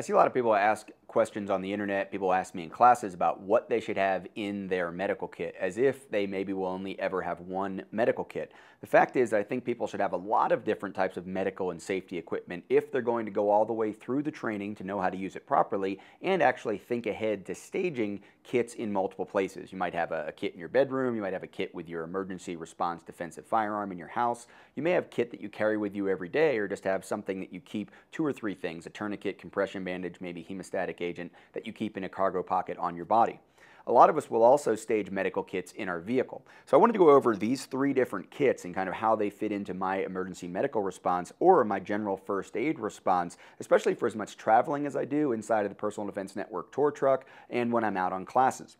I see a lot of people ask questions on the internet, people ask me in classes about what they should have in their medical kit, as if they maybe will only ever have one medical kit. The fact is, I think people should have a lot of different types of medical and safety equipment if they're going to go all the way through the training to know how to use it properly and actually think ahead to staging kits in multiple places. You might have a, kit in your bedroom, you might have a kit with your emergency response defensive firearm in your house. You may have a kit that you carry with you every day or just have something that you keep two or three things, a tourniquet, compression bandage, maybe hemostatic agent that you keep in a cargo pocket on your body. A lot of us will also stage medical kits in our vehicle. So I wanted to go over these three different kits and kind of how they fit into my emergency medical response or my general first aid response, especially for as much traveling as I do inside of the Personal Defense Network tour truck and when I'm out on classes.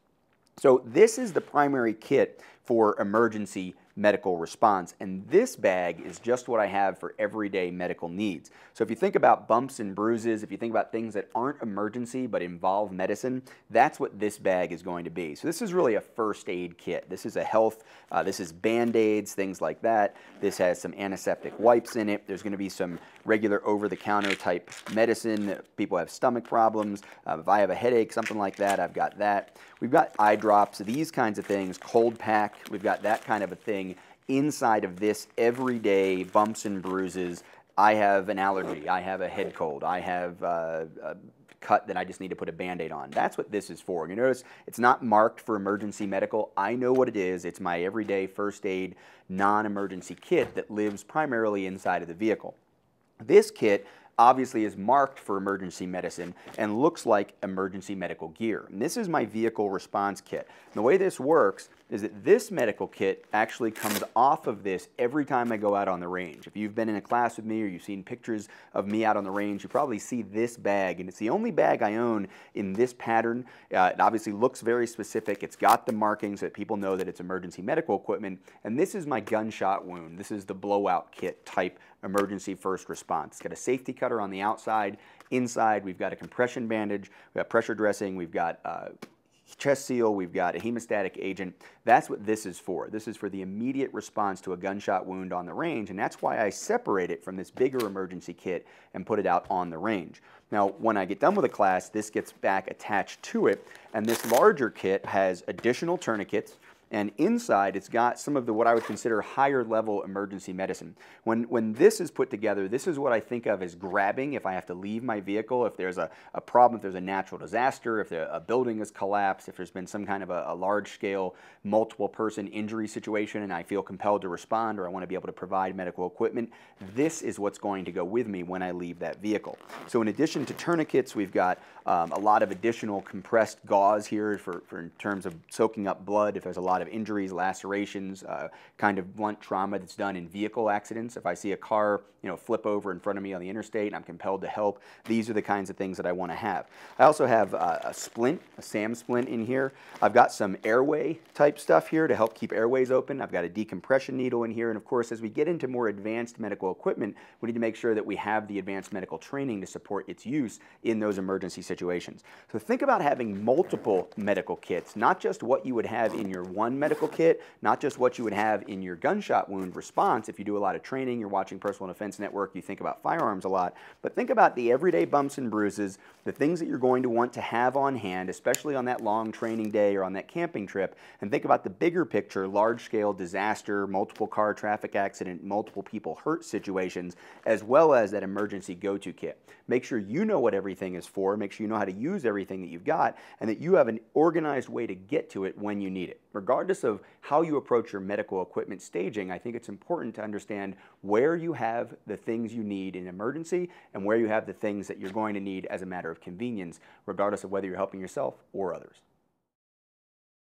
So this is the primary kit for emergency medical response. And this bag is just what I have for everyday medical needs. So if you think about bumps and bruises, if you think about things that aren't emergency but involve medicine, that's what this bag is going to be. So this is really a first aid kit. This is a health, uh, this is band-aids, things like that. This has some antiseptic wipes in it. There's going to be some regular over-the-counter type medicine. People have stomach problems. Uh, if I have a headache, something like that, I've got that. We've got eye drops, these kinds of things, cold pack. We've got that kind of a thing inside of this everyday bumps and bruises. I have an allergy. I have a head cold. I have uh, a cut that I just need to put a band-aid on. That's what this is for. You notice it's not marked for emergency medical. I know what it is. It's my everyday first aid non-emergency kit that lives primarily inside of the vehicle. This kit obviously is marked for emergency medicine and looks like emergency medical gear. And this is my vehicle response kit. And the way this works is that this medical kit actually comes off of this every time I go out on the range. If you've been in a class with me or you've seen pictures of me out on the range, you probably see this bag. And it's the only bag I own in this pattern. Uh, it obviously looks very specific. It's got the markings so that people know that it's emergency medical equipment. And this is my gunshot wound. This is the blowout kit type emergency first response. It's got a safety cutter on the outside. Inside, we've got a compression bandage, we've got pressure dressing, we've got uh, chest seal, we've got a hemostatic agent. That's what this is for. This is for the immediate response to a gunshot wound on the range, and that's why I separate it from this bigger emergency kit and put it out on the range. Now, when I get done with a class, this gets back attached to it, and this larger kit has additional tourniquets, and inside, it's got some of the what I would consider higher level emergency medicine. When, when this is put together, this is what I think of as grabbing if I have to leave my vehicle, if there's a, a problem, if there's a natural disaster, if a building has collapsed, if there's been some kind of a, a large scale multiple person injury situation and I feel compelled to respond or I want to be able to provide medical equipment, this is what's going to go with me when I leave that vehicle. So in addition to tourniquets, we've got um, a lot of additional compressed gauze here for, for in terms of soaking up blood if there's a lot lot of injuries, lacerations, uh, kind of blunt trauma that's done in vehicle accidents. If I see a car, you know, flip over in front of me on the interstate and I'm compelled to help, these are the kinds of things that I want to have. I also have uh, a splint, a SAM splint in here. I've got some airway type stuff here to help keep airways open. I've got a decompression needle in here. And of course, as we get into more advanced medical equipment, we need to make sure that we have the advanced medical training to support its use in those emergency situations. So think about having multiple medical kits, not just what you would have in your one one medical kit, not just what you would have in your gunshot wound response. If you do a lot of training, you're watching Personal Defense Network, you think about firearms a lot, but think about the everyday bumps and bruises, the things that you're going to want to have on hand, especially on that long training day or on that camping trip, and think about the bigger picture, large scale disaster, multiple car traffic accident, multiple people hurt situations, as well as that emergency go-to kit. Make sure you know what everything is for, make sure you know how to use everything that you've got, and that you have an organized way to get to it when you need it. Regardless regardless of how you approach your medical equipment staging, I think it's important to understand where you have the things you need in emergency and where you have the things that you're going to need as a matter of convenience, regardless of whether you're helping yourself or others.